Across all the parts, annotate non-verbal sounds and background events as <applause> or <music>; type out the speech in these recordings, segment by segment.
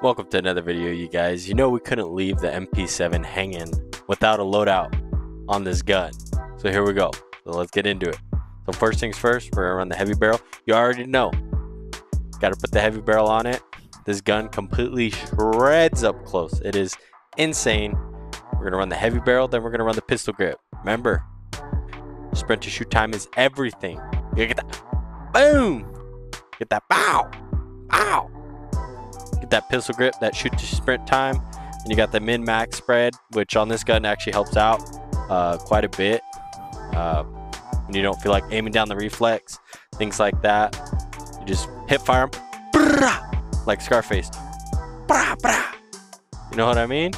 Welcome to another video, you guys. You know we couldn't leave the MP7 hanging without a loadout on this gun. So here we go. So let's get into it. So first things first, we're gonna run the heavy barrel. You already know. Gotta put the heavy barrel on it. This gun completely shreds up close. It is insane. We're gonna run the heavy barrel, then we're gonna run the pistol grip. Remember, sprint to shoot time is everything. You get that boom! Get that bow! Bow! Get that pistol grip, that shoot to sprint time. And you got the min max spread, which on this gun actually helps out uh, quite a bit. Uh, you don't feel like aiming down the reflex, things like that. You just hip fire them, like Scarface. You know what I mean?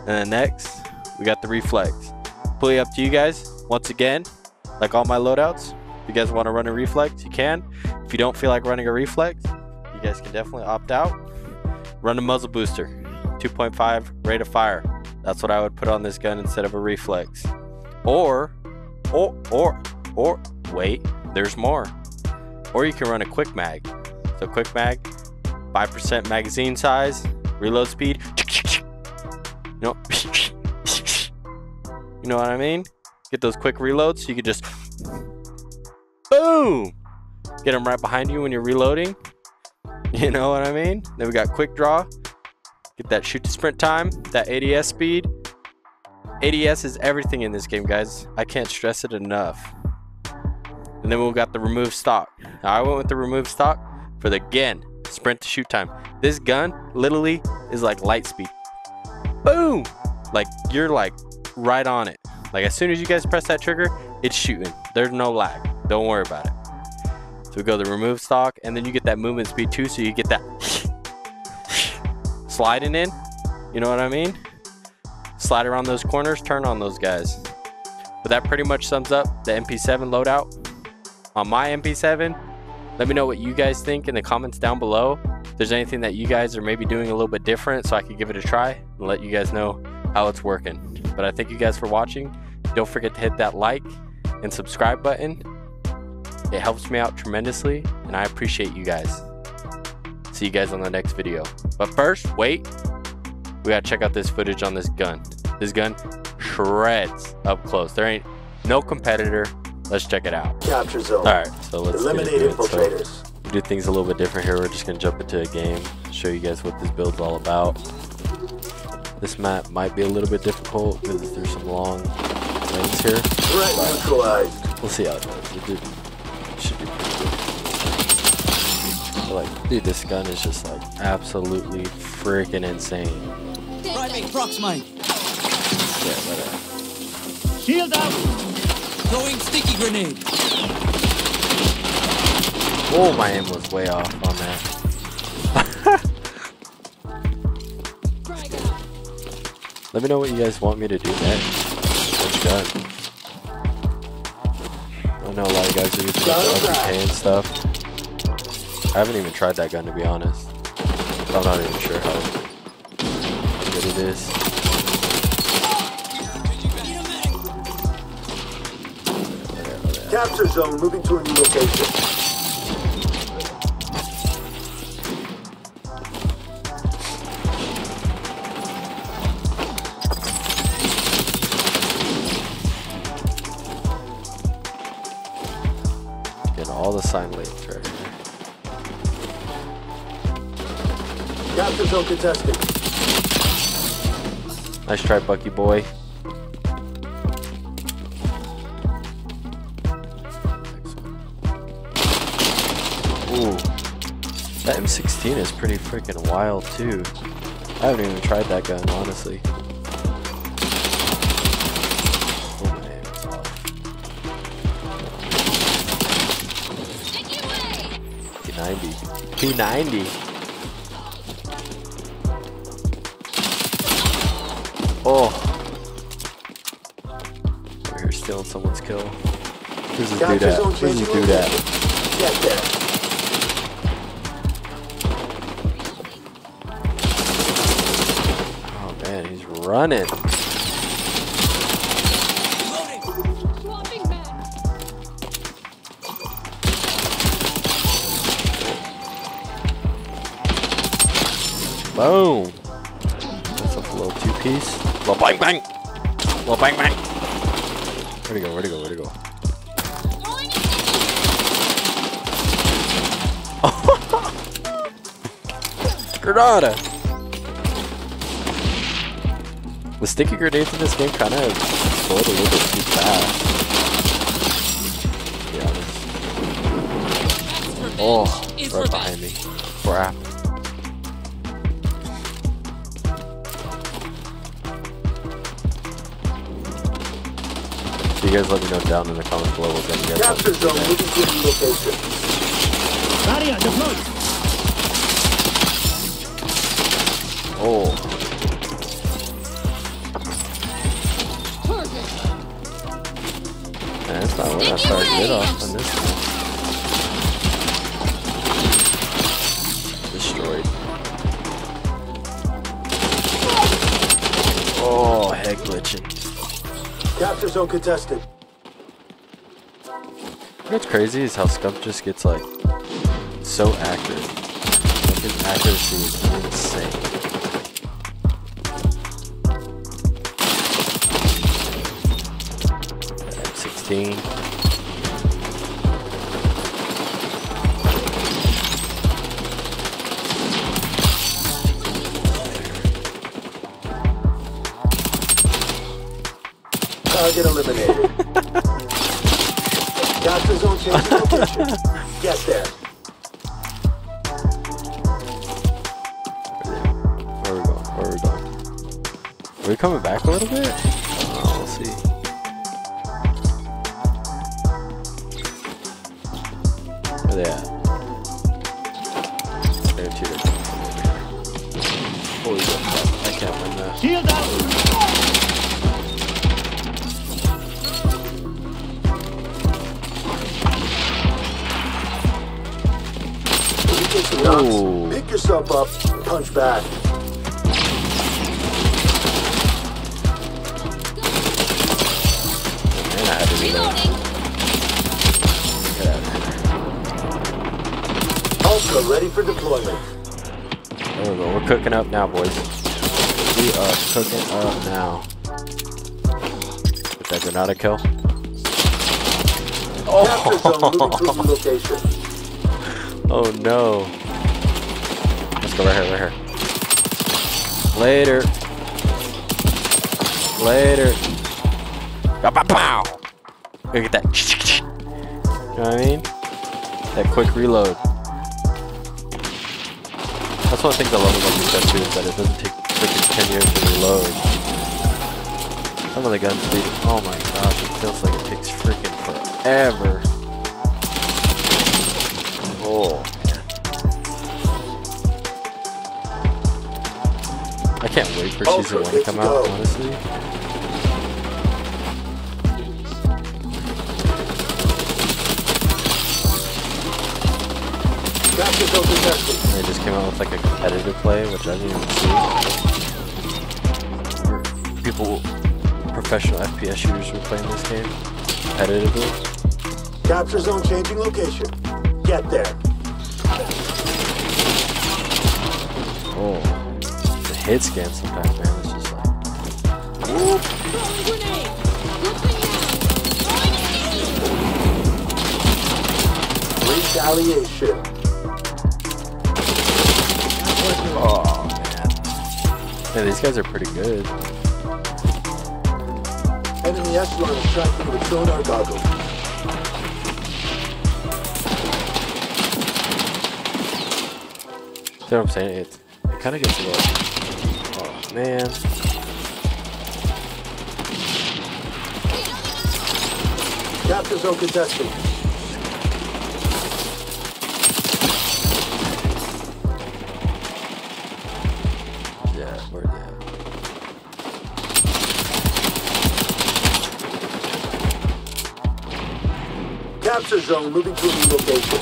And then next, we got the reflex. Fully up to you guys. Once again, like all my loadouts, if you guys want to run a reflex, you can. If you don't feel like running a reflex, you guys can definitely opt out. Run a muzzle booster, 2.5 rate of fire. That's what I would put on this gun instead of a reflex. Or, or, or, or, wait, there's more. Or you can run a quick mag. So quick mag, 5% magazine size, reload speed. <laughs> Know, <laughs> you know what I mean? Get those quick reloads so you can just <laughs> boom, get them right behind you when you're reloading. <laughs> You know what I mean? Then we got quick draw. Get that shoot to sprint time, that ADS speed. ADS is everything in this game, guys. I can't stress it enough. And then we've got the remove stock. Now, I went with the remove stock for the again sprint to shoot time. This gun literally is like light speed. Boom! Like you're like right on it. Like as soon as you guys press that trigger, it's shooting. There's no lag. Don't worry about it. So we go the remove stock, and then you get that movement speed too, so you get that <laughs> sliding in. You know what I mean? Slide around those corners, turn on those guys. But that pretty much sums up the MP7 loadout. On my MP7, let me know what you guys think in the comments down below. If there's anything that you guys are maybe doing a little bit different so I could give it a try and let you guys know how it's working. But I thank you guys for watching. Don't forget to hit that like and subscribe button it helps me out tremendously, and I appreciate you guys. See you guys on the next video. But first, wait. We gotta check out this footage on this gun. This gun shreds up close. There ain't no competitor. Let's check it out. Capture zone. All right, so let's eliminate infiltrators. So we do things a little bit different here. We're just gonna jump into a game, show you guys what this build's all about. This map might be a little bit difficult because there's some long lanes here. Threat neutralized. We'll see how it goes should be pretty good. But like, dude, this gun is just like absolutely freaking insane. Priming proximate. Yeah, whatever. Shield out. Throwing sticky grenade. Oh, my aim was way off on that. <laughs> Let me know what you guys want me to do next. Which gun? Guys are using and stuff. I haven't even tried that gun to be honest. I'm not even sure how good it is. Capture zone moving to a new location. Contested. Nice try, Bucky boy. Ooh. That M16 is pretty freaking wild too. I haven't even tried that gun, honestly. 290. 290. Here stealing someone's kill. This is dude at? This is dude at? Get there. Oh man, he's running. Boom. That's a little two piece. Little bang bang. Little bang bang. Where'd he go? Where'd he go? Where'd he go? <laughs> Granada. The sticky grenades in this game kind of explode a little bit too fast. To be honest. Oh, right behind me. Crap. So you guys let me know down in the comments below what gun you guys want Capture me to zone next. moving to a new location. Barrier deployed. Oh, man, that's not where I started to get off on this one. Destroyed. Oh, head glitching. Capture zone contested. What's crazy is how Scump just gets like so accurate. Like his accuracy is insane. M16. Target eliminated. <laughs> Capture zone changing location. Get there. Where are we going? Where are we going? Are we coming back a little bit? Oh, we'll see. Where they at? They're two different. Holy shit. I can't win that. Shield out. If you get some knocks, pick yourself up, punch back. Man, I had to reload. Ultra ready for deployment. There we go. We're cooking up now, boys. We are cooking up now. With that Granada kill. Capture zone moving to <laughs> location. Oh no. Let's go right here, right here. Later. Later. Pow, pow, pow. Look at that. You know what I mean? That quick reload. That's one of the things I love about this gun too, is that it doesn't take freaking 10 years to reload. Some of the guns, dude, oh my gosh, it feels like it takes freaking forever. Oh. I can't wait for Ultra, season one to come to out, honestly. They just came out with like a competitive play, which I didn't even see. Where People, professional FPS shooters were playing this game competitively. Capture zone changing location. Get there. Hit scan sometimes, man. It's just like, Retaliation. oh man. Yeah, these guys are pretty good. Enemy echelon is tracking with sonar goggles. See what I'm saying? It, it kind of gets a little. Oh man. Capture zone contested. Yeah, at? Capture zone moving to a new location.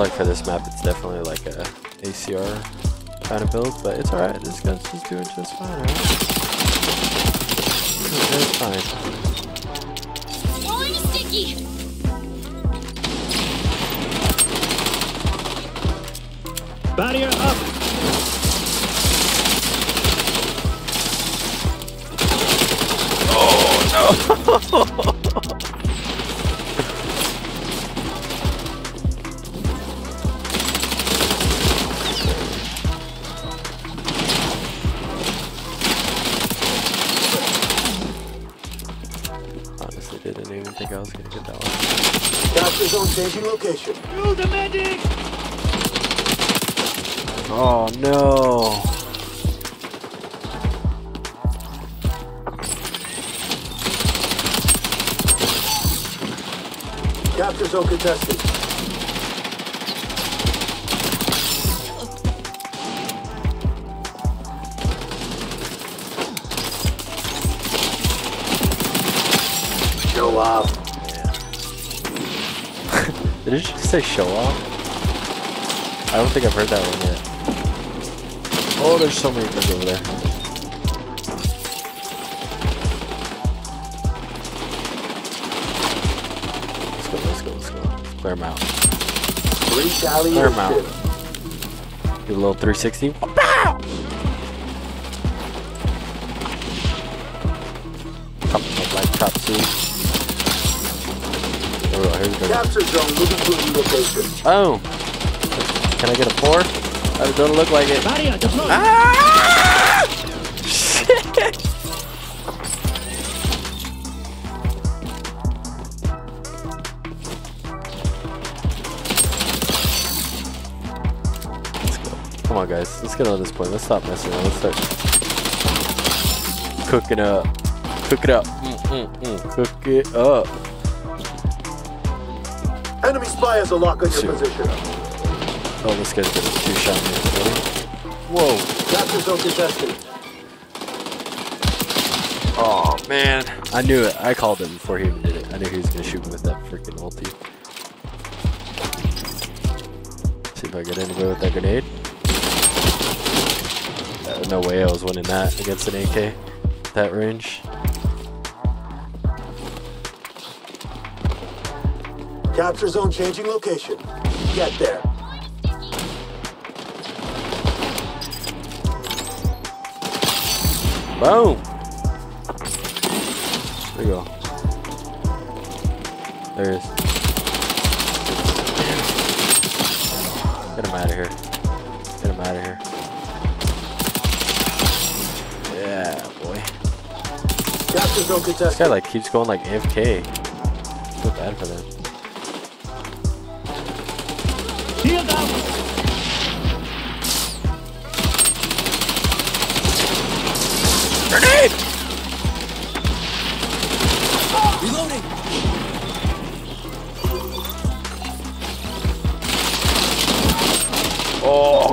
Feel like for this map, it's definitely like a ACR kind of build, but it's alright. This gun's just doing just fine, alright? It's fine. Throwing a sticky. Barrier up. Oh, <laughs> Honestly, didn't even think I was gonna get that one. Capture zone changing location. Use the medic. Oh no! Capture zone contested. Off. Did it just say show off? I don't think I've heard that one yet. Oh, there's so many things over there. Let's go, let's go, let's go. Clear them out. Clear 'em out. Do a little 360. Chop, chop, like chop suey. Capture zone moving to a new location. Oh! Can I get a four? That doesn't look like it. Barrier. Ah! Shit! Let's go. Come on, guys. Let's get on this point. Let's stop messing around. Let's start cooking up. Cook it up. Mm, mm, mm. Cook it up. Enemy spy has a lock on your Shoot. position. Oh, this guy's gonna two shot me. Ready? Whoa. Capture zone contested. Oh man, I knew it. I called it before he even did it. I knew he was gonna shoot me with that freaking ulti. See if I get anybody with that grenade. Uh, no way I was winning that against an AK. That range. Capture zone changing location. Get there. Boom. There you go. There he is. Get him out of here. Get him out of here. Yeah, boy. Capture zone This guy like keeps going like AFK. Feel bad for them.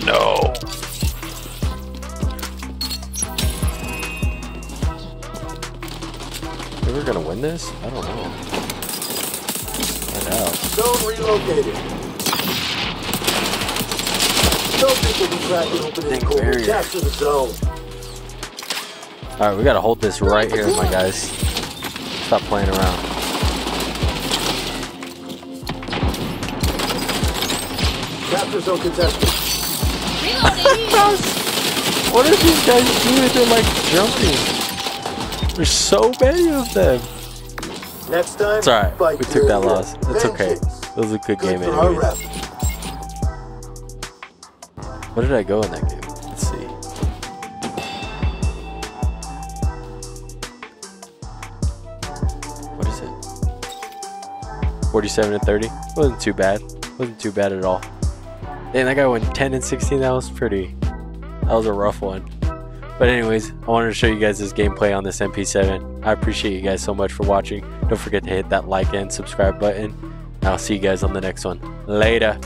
Oh no! Are we gonna win this? I don't know. Find out. Zone relocated. No people be cracking open in Big corner. barrier. Capture the zone. Alright, we gotta hold this right here, my guys. Stop playing around. Capture zone contested. Reloading. <laughs> What are these guys doing? They're like jumping. There's so many of them. Next time, It's alright. We took that loss. It's okay. Vengeance. It was a good Good game for our What did I go in that game? Let's see. What is it? 47 to 30. Wasn't too bad. Wasn't too bad at all. Dang, that guy went 10 and 16. That was pretty. That was a rough one. But anyways, I wanted to show you guys this gameplay on this MP7. I appreciate you guys so much for watching. Don't forget to hit that like and subscribe button. I'll see you guys on the next one. Later.